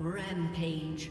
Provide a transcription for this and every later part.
Rampage.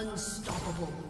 Unstoppable.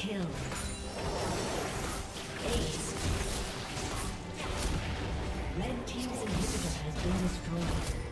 Kill. Ace. Red Team's inhibitor has been destroyed.